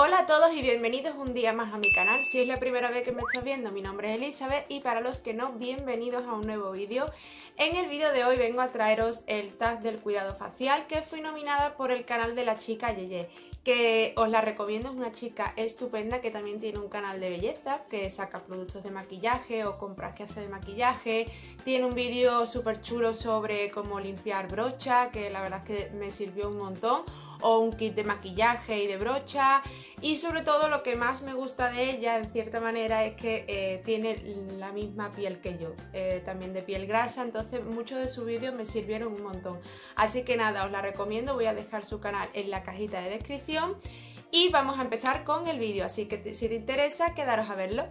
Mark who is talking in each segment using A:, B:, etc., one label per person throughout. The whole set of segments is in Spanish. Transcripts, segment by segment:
A: Hola a todos y bienvenidos un día más a mi canal. Si es la primera vez que me estás viendo, mi nombre es Elizabeth y para los que no, bienvenidos a un nuevo vídeo. En el vídeo de hoy vengo a traeros el tag del cuidado facial que fui nominada por el canal de la chica Yeye, que os la recomiendo, es una chica estupenda que también tiene un canal de belleza, que saca productos de maquillaje o compras que hace de maquillaje, tiene un vídeo súper chulo sobre cómo limpiar brocha, que la verdad es que me sirvió un montón, o un kit de maquillaje y de brocha y sobre todo lo que más me gusta de ella en cierta manera es que eh, tiene la misma piel que yo, eh, también de piel grasa, entonces muchos de sus vídeos me sirvieron un montón. Así que nada, os la recomiendo, voy a dejar su canal en la cajita de descripción y vamos a empezar con el vídeo, así que si te interesa quedaros a verlo.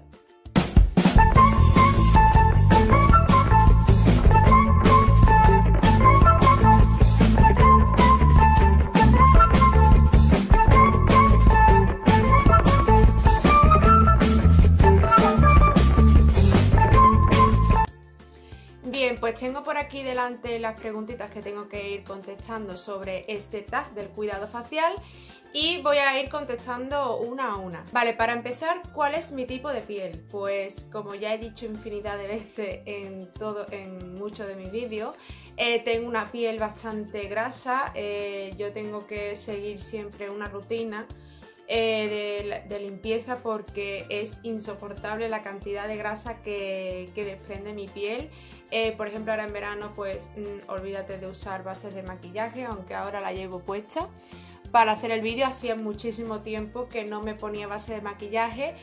A: Pues tengo por aquí delante las preguntitas que tengo que ir contestando sobre este tag del cuidado facial y voy a ir contestando una a una. Vale, para empezar, ¿cuál es mi tipo de piel? Pues como ya he dicho infinidad de veces en, en muchos de mis vídeos, eh, tengo una piel bastante grasa, eh, yo tengo que seguir siempre una rutina eh, de, limpieza porque es insoportable la cantidad de grasa que, desprende mi piel. Eh, por ejemplo, ahora en verano, pues mm, olvídate de usar bases de maquillaje, aunque ahora la llevo puesta. Para hacer el vídeo hacía muchísimo tiempo que no me ponía base de maquillaje,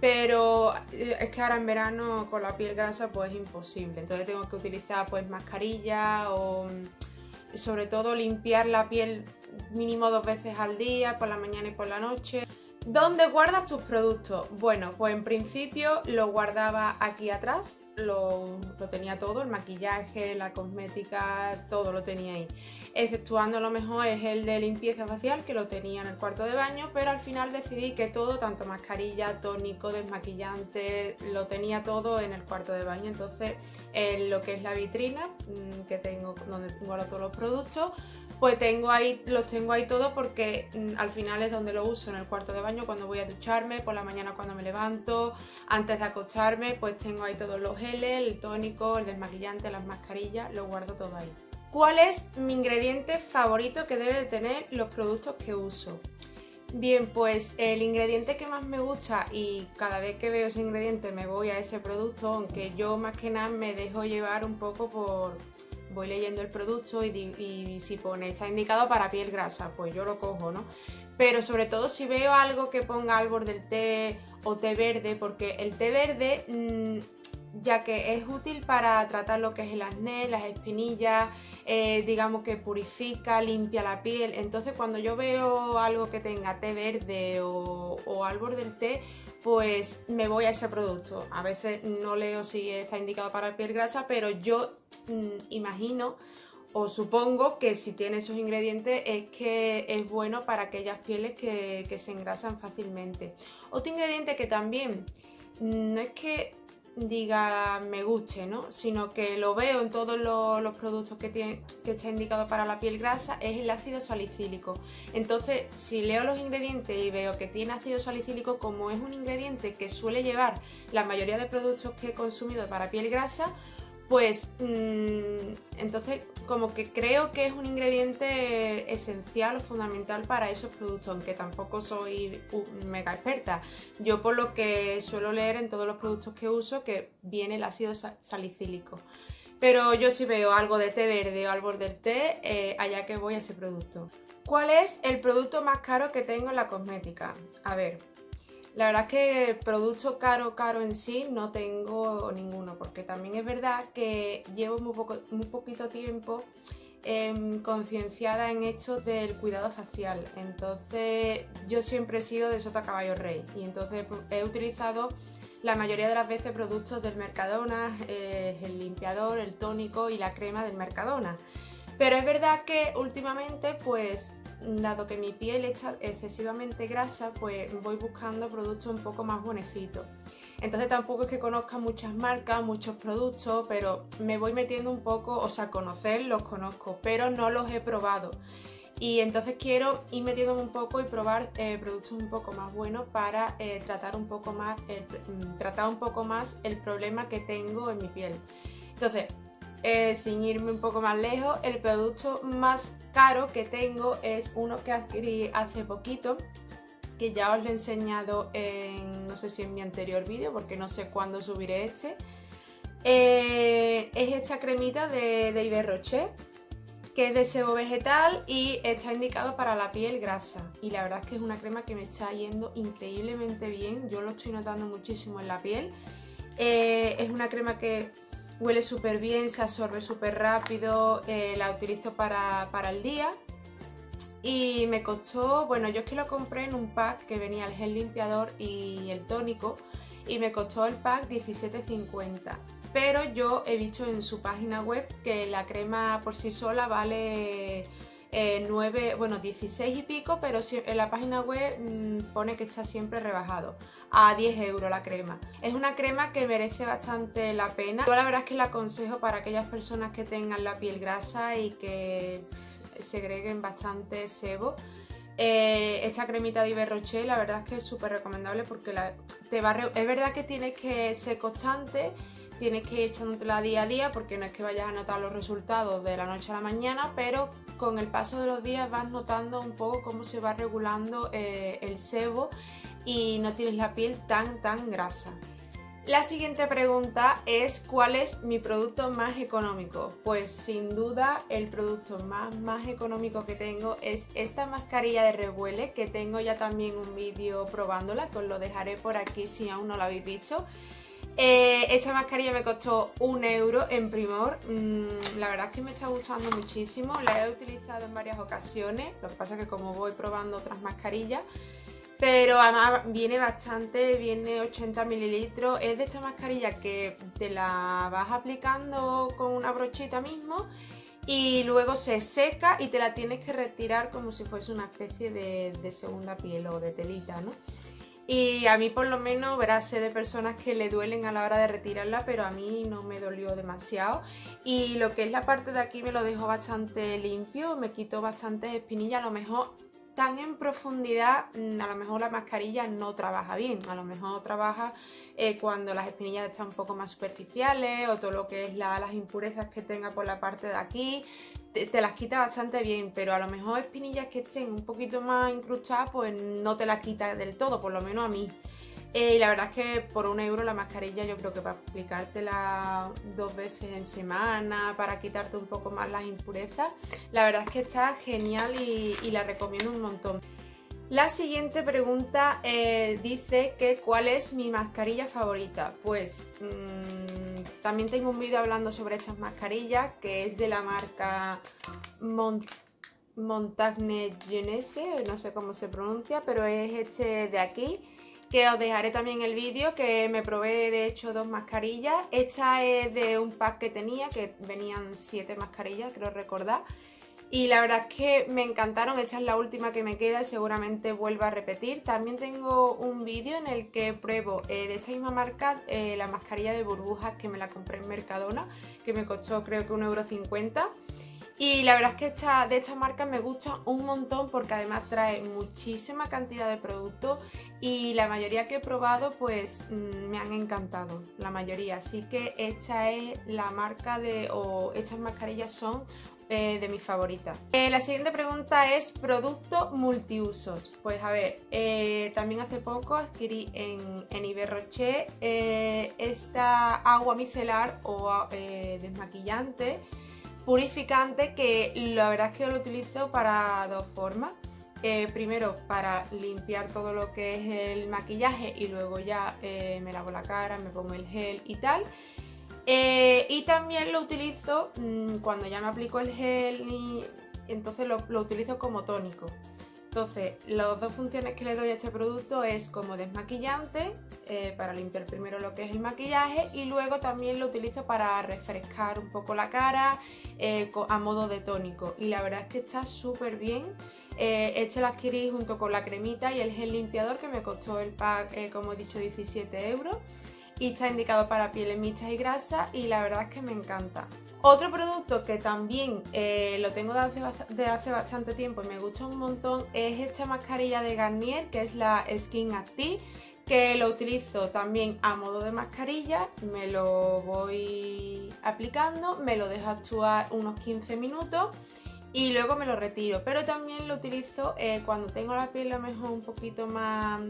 A: pero eh, es que ahora en verano con la piel grasa pues es imposible. Entonces tengo que utilizar pues mascarilla o mm, sobre todo limpiar la piel mínimo dos veces al día, por la mañana y por la noche. ¿Dónde guardas tus productos? Bueno, pues en principio lo guardaba aquí atrás, lo, tenía todo, el maquillaje, la cosmética, todo lo tenía ahí. Exceptuando lo mejor es el de limpieza facial que lo tenía en el cuarto de baño, pero al final decidí que todo, tanto mascarilla, tónico, desmaquillante, lo tenía todo en el cuarto de baño. Entonces, en lo que es la vitrina mm, que tengo, donde guardo todos los productos, pues tengo ahí, los tengo ahí todos porque mm, al final es donde lo uso en el cuarto de baño cuando voy a ducharme, por la mañana cuando me levanto, antes de acostarme, pues tengo ahí todos los geles, el tónico, el desmaquillante, las mascarillas, lo guardo todo ahí. ¿Cuál es mi ingrediente favorito que debe de tener los productos que uso? Bien, pues el ingrediente que más me gusta y cada vez que veo ese ingrediente me voy a ese producto, aunque yo más que nada me dejo llevar un poco por, voy leyendo el producto y, si pone está indicado para piel grasa, pues yo lo cojo, ¿no? Pero sobre todo si veo algo que ponga árbol del té o té verde, porque el té verde, mm, ya que es útil para tratar lo que es el acné, las espinillas, eh, digamos que purifica, limpia la piel. Entonces cuando yo veo algo que tenga té verde o, o árbol del té, pues me voy a ese producto. A veces no leo si está indicado para piel grasa, pero yo mm, imagino o supongo que si tiene esos ingredientes es que es bueno para aquellas pieles que, que se engrasan fácilmente. Otro ingrediente que también mm, no es que diga me guste, ¿no? Sino que lo veo en todos los, productos que, tiene, que está indicado para la piel grasa, es el ácido salicílico. Entonces, si leo los ingredientes y veo que tiene ácido salicílico, como es un ingrediente que suele llevar la mayoría de productos que he consumido para piel grasa, pues mm, entonces como que creo que es un ingrediente esencial o fundamental para esos productos, aunque tampoco soy mega experta. Yo por lo que suelo leer en todos los productos que uso que viene el ácido salicílico. Pero yo si veo algo de té verde o algo del té, eh, allá que voy a ese producto. ¿Cuál es el producto más caro que tengo en la cosmética? A ver, la verdad es que producto caro, caro en sí no tengo ninguno, porque también es verdad que llevo muy, poco, muy poquito tiempo em, concienciada en esto del cuidado facial. Entonces yo siempre he sido de sota caballo rey y entonces he utilizado la mayoría de las veces productos del Mercadona, eh, el limpiador, el tónico y la crema del Mercadona. Pero es verdad que últimamente pues dado que mi piel está excesivamente grasa, pues voy buscando productos un poco más bonecitos. Entonces tampoco es que conozca muchas marcas, muchos productos, pero me voy metiendo un poco, o sea, conocer los conozco, pero no los he probado. y entonces quiero ir metiéndome un poco y probar eh, productos un poco más buenos para eh, tratar un poco más mm, tratar un poco más el problema que tengo en mi piel. Entonces, eh, sin irme un poco más lejos, el producto más caro que tengo es uno que adquirí hace poquito, que ya os lo he enseñado en, no sé si en mi anterior vídeo, porque no sé cuándo subiré este. es esta cremita de, de Iberroche que es de sebo vegetal y está indicado para la piel grasa. Y la verdad es que es una crema que me está yendo increíblemente bien, yo lo estoy notando muchísimo en la piel. Eh, es una crema que huele súper bien, se absorbe súper rápido, eh, la utilizo para, para el día. Y me costó, bueno, yo es que lo compré en un pack que venía el gel limpiador y el tónico y me costó el pack 17.50 pero yo he visto en su página web que la crema por sí sola vale 9, eh, bueno 16 y pico, pero en la página web mm, pone que está siempre rebajado a 10 euros la crema. Es una crema que merece bastante la pena. Yo la verdad es que la aconsejo para aquellas personas que tengan la piel grasa y que segreguen bastante sebo. Eh, esta cremita de Iberroche la verdad es que es súper recomendable porque te va es verdad que tienes que ser constante tienes que ir echándotela día a día porque no es que vayas a notar los resultados de la noche a la mañana, pero con el paso de los días vas notando un poco cómo se va regulando eh, el sebo y no tienes la piel tan tan grasa. La siguiente pregunta es ¿cuál es mi producto más económico? Pues sin duda el producto más, más económico que tengo es esta mascarilla de revuele que tengo ya también un vídeo probándola que os lo dejaré por aquí si aún no lo habéis visto. Eh, esta mascarilla me costó un euro en Primor. Mm, la verdad es que me está gustando muchísimo. La he utilizado en varias ocasiones. Lo que pasa es que como voy probando otras mascarillas. Pero además viene bastante, viene 80 mililitros. Es de esta mascarilla que te la vas aplicando con una brochita mismo y luego se seca y te la tienes que retirar como si fuese una especie de, de segunda piel o de telita, ¿no? Y a mí por lo menos, verás, sé de personas que le duelen a la hora de retirarla, pero a mí no me dolió demasiado. Y lo que es la parte de aquí me lo dejó bastante limpio, me quitó bastantes espinillas, a lo mejor tan en profundidad, mm, a lo mejor la mascarilla no trabaja bien, a lo mejor trabaja eh, cuando las espinillas están un poco más superficiales o todo lo que es las impurezas que tenga por la parte de aquí, te, las quita bastante bien, pero a lo mejor espinillas que estén un poquito más incrustadas, pues no te las quita del todo, por lo menos a mí. Eh, y la verdad es que por un euro la mascarilla yo creo que para aplicártela dos veces en semana, para quitarte un poco más las impurezas, la verdad es que está genial y, la recomiendo un montón. La siguiente pregunta eh, dice que cuál es mi mascarilla favorita. Pues mmm, también tengo un vídeo hablando sobre estas mascarillas, que es de la marca Montagne Genese, no sé cómo se pronuncia, pero es este de aquí, que os dejaré también el vídeo, que me probé de hecho dos mascarillas. Esta es de un pack que tenía, que venían siete mascarillas, creo recordar. Y la verdad es que me encantaron, esta es la última que me queda y seguramente vuelva a repetir. También tengo un vídeo en el que pruebo eh, de esta misma marca eh, la mascarilla de burbujas que me la compré en Mercadona, que me costó creo que 1,50€. Y la verdad es que esta, de esta marca me gusta un montón porque además trae muchísima cantidad de productos y la mayoría que he probado pues mm, me han encantado, la mayoría. Así que esta es la marca de, o estas mascarillas son eh, de mis favoritas. Eh, la siguiente pregunta es producto multiusos. Pues a ver, eh, también hace poco adquirí en, en Iberroche esta agua micelar o desmaquillante purificante que la verdad es que lo utilizo para dos formas. primero para limpiar todo lo que es el maquillaje y luego ya me lavo la cara, me pongo el gel y tal. Eh, y también lo utilizo mm, cuando ya me aplico el gel y entonces lo, utilizo como tónico. Entonces, las dos funciones que le doy a este producto es como desmaquillante, eh, para limpiar primero lo que es el maquillaje y luego también lo utilizo para refrescar un poco la cara eh, a modo de tónico. Y la verdad es que está súper bien. este lo adquirí junto con la cremita y el gel limpiador que me costó el pack, como he dicho, 17 euros y está indicado para pieles mixtas y grasas y la verdad es que me encanta. Otro producto que también eh, lo tengo de hace, bastante tiempo y me gusta un montón es esta mascarilla de Garnier que es la Skin Active que lo utilizo también a modo de mascarilla, me lo voy aplicando, me lo dejo actuar unos 15 minutos y luego me lo retiro, pero también lo utilizo eh, cuando tengo la piel a lo mejor un poquito más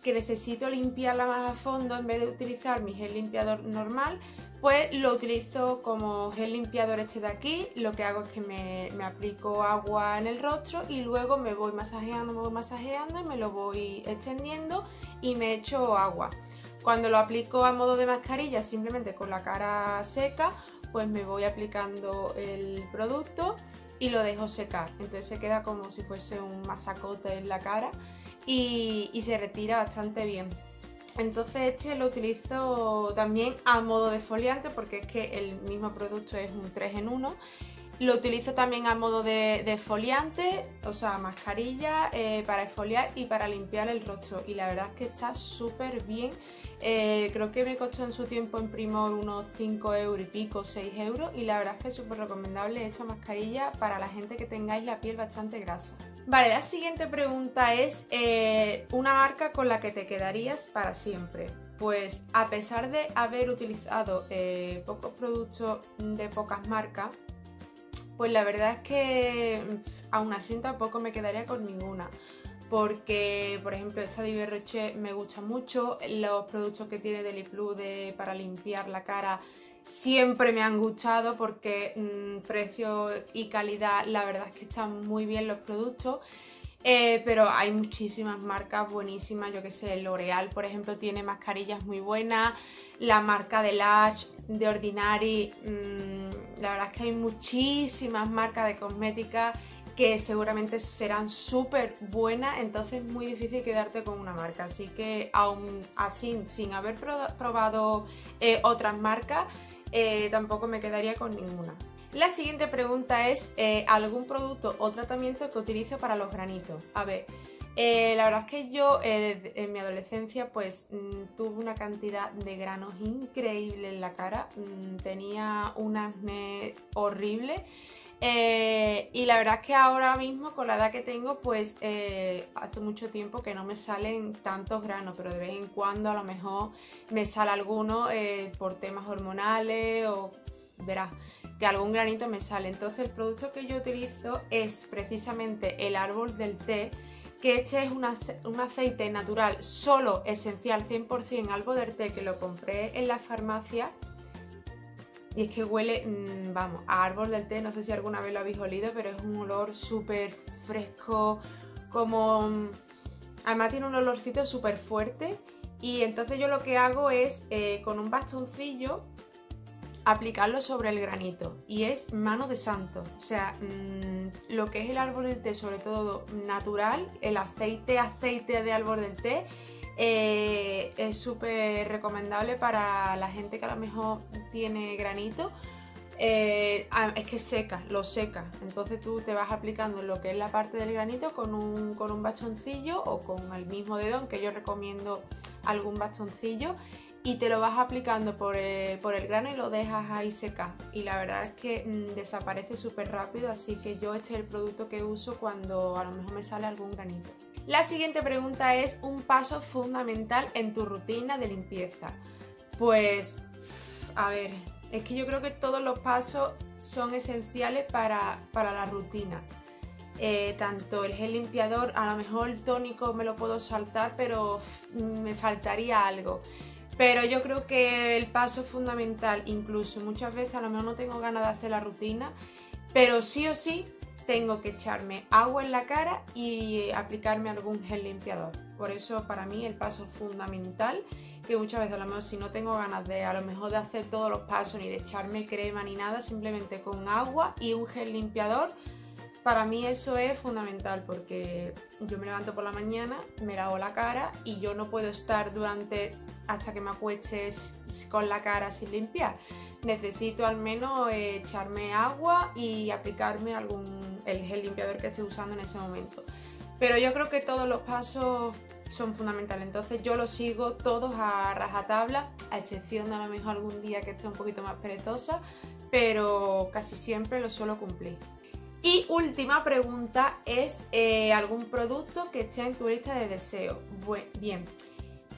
A: que necesito limpiarla más a fondo en vez de utilizar mi gel limpiador normal pues lo utilizo como gel limpiador este de aquí, lo que hago es que me, aplico agua en el rostro y luego me voy masajeando, me voy masajeando y me lo voy extendiendo y me echo agua. Cuando lo aplico a modo de mascarilla, simplemente con la cara seca, pues me voy aplicando el producto y lo dejo secar. Entonces se queda como si fuese un masacote en la cara y, y se retira bastante bien. Entonces este lo utilizo también a modo de foliante porque es que el mismo producto es un 3 en 1. Lo utilizo también a modo de, foliante, o sea, mascarilla eh, para esfoliar y para limpiar el rostro. Y la verdad es que está súper bien. Eh, creo que me costó en su tiempo en Primor unos 5 euros y pico, 6 euros. Y la verdad es que es súper recomendable esta mascarilla para la gente que tengáis la piel bastante grasa. Vale, la siguiente pregunta es eh, una marca con la que te quedarías para siempre. Pues a pesar de haber utilizado eh, pocos productos de pocas marcas, pues la verdad es que aún así tampoco me quedaría con ninguna. Porque, por ejemplo, esta de Iberroche me gusta mucho. Los productos que tiene Deli Plus para limpiar la cara siempre me han gustado porque mm, precio y calidad la verdad es que están muy bien los productos. Eh, pero hay muchísimas marcas buenísimas, yo que sé, L'Oreal por ejemplo tiene mascarillas muy buenas, la marca de Lash, de Ordinary, mm, la verdad es que hay muchísimas marcas de cosmética que seguramente serán súper buenas, entonces es muy difícil quedarte con una marca, así que aún así, sin haber probado eh, otras marcas, eh, tampoco me quedaría con ninguna. La siguiente pregunta es eh, algún producto o tratamiento que utilizo para los granitos. A ver, la verdad es que yo en mi adolescencia pues mm, tuve una cantidad de granos increíble en la cara, mm, tenía un acné horrible eh, y la verdad es que ahora mismo, con la edad que tengo, pues eh, hace mucho tiempo que no me salen tantos granos, pero de vez en cuando a lo mejor me sale alguno eh, por temas hormonales o verás que algún granito me sale. Entonces el producto que yo utilizo es precisamente el árbol del té, que este es un, aceite natural solo esencial 100% árbol del té que lo compré en la farmacia y es que huele, mm, vamos, a árbol del té, no sé si alguna vez lo habéis olido, pero es un olor súper fresco, como... Mm, además tiene un olorcito súper fuerte. Y entonces yo lo que hago es eh, con un bastoncillo aplicarlo sobre el granito. Y es mano de santo. O sea, mm, lo que es el árbol del té, sobre todo natural, el aceite, aceite de árbol del té, eh, es súper recomendable para la gente que a lo mejor tiene granito. Eh, ah, es que seca, lo seca. Entonces tú te vas aplicando lo que es la parte del granito con un, con bastoncillo o con el mismo dedo, que yo recomiendo algún bastoncillo, y te lo vas aplicando por, eh, por el grano y lo dejas ahí secar. Y la verdad es que mm, desaparece súper rápido, así que yo este es el producto que uso cuando a lo mejor me sale algún granito. La siguiente pregunta es un paso fundamental en tu rutina de limpieza. Pues, a ver, es que yo creo que todos los pasos son esenciales para, la rutina. Eh, tanto el gel limpiador, a lo mejor el tónico me lo puedo saltar, pero me faltaría algo. Pero yo creo que el paso fundamental, incluso muchas veces a lo mejor no tengo ganas de hacer la rutina, pero sí o sí tengo que echarme agua en la cara y aplicarme algún gel limpiador. Por eso para mí el paso fundamental, que muchas veces a lo mejor si no tengo ganas de a lo mejor de hacer todos los pasos ni de echarme crema ni nada, simplemente con agua y un gel limpiador, para mí eso es fundamental porque yo me levanto por la mañana, me lavo la cara y yo no puedo estar durante hasta que me acuestes con la cara sin limpiar necesito al menos echarme agua y aplicarme algún el gel limpiador que esté usando en ese momento. Pero yo creo que todos los pasos son fundamentales, entonces yo los sigo todos a rajatabla, a excepción de a lo mejor algún día que esté un poquito más perezosa, pero casi siempre lo suelo cumplir. Y última pregunta es eh, algún producto que esté en tu lista de deseo. bien,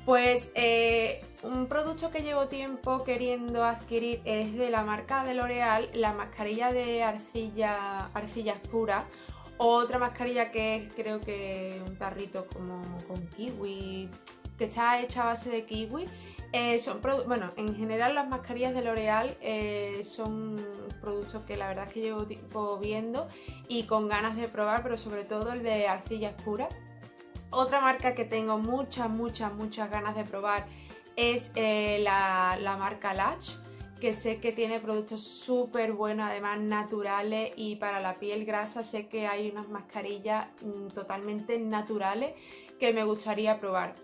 A: pues eh, un producto que llevo tiempo queriendo adquirir es de la marca de L'Oreal, la mascarilla de arcilla, arcillas puras. Otra mascarilla que es creo que un tarrito como con kiwi, que está hecha a base de kiwi. Eh, son bueno, en general las mascarillas de L'Oreal eh, son productos que la verdad es que llevo tiempo viendo y con ganas de probar, pero sobre todo el de arcillas puras. Otra marca que tengo muchas, muchas, muchas ganas de probar es eh, la, marca Latch, que sé que tiene productos súper buenos, además naturales y para la piel grasa sé que hay unas mascarillas mm, totalmente naturales que me gustaría probar.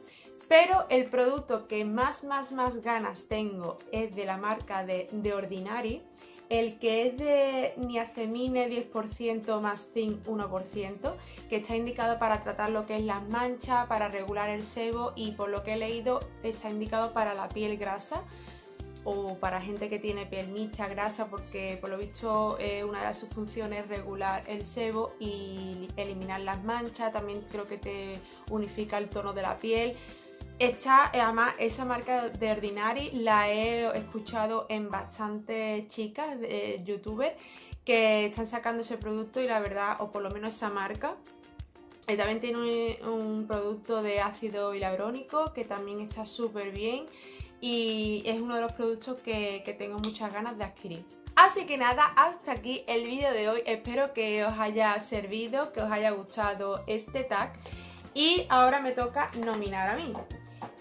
A: Pero el producto que más, más, más ganas tengo es de la marca de, de Ordinary el que es de niacemine 10% más zinc 1%, que está indicado para tratar lo que es las manchas, para regular el sebo y por lo que he leído está indicado para la piel grasa o para gente que tiene piel mixta, grasa, porque por lo visto eh, una de sus funciones es regular el sebo y eliminar las manchas, también creo que te unifica el tono de la piel. Esta, eh, además, esa marca de Ordinary la he escuchado en bastantes chicas, de youtubers, que están sacando ese producto y la verdad, o por lo menos esa marca, eh, también tiene un, producto de ácido hialurónico que también está súper bien y es uno de los productos que tengo muchas ganas de adquirir. Así que nada, hasta aquí el vídeo de hoy. Espero que os haya servido, que os haya gustado este tag. Y ahora me toca nominar a mí.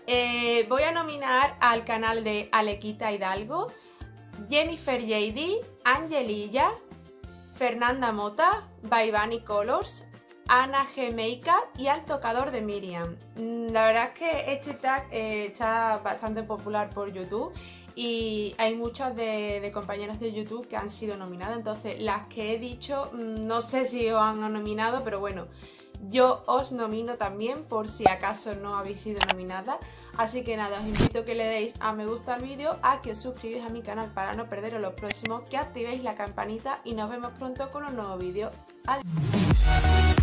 A: Eh, voy a nominar al canal de Alequita Hidalgo, Jennifer JD, Angelilla, Fernanda Mota, Baibani Colors, Ana G. y al tocador de Miriam. Mm, la verdad es que este tag eh, está bastante popular por YouTube y hay muchas de, de, compañeras de YouTube que han sido nominadas. Entonces, las que he dicho, mm, no sé si os han nominado, pero bueno, yo os nomino también por si acaso no habéis sido nominada. Así que nada, os invito a que le deis a me gusta al vídeo, a que os suscribáis a mi canal para no perderos los próximos, que activéis la campanita y nos vemos pronto con un nuevo vídeo. Adiós.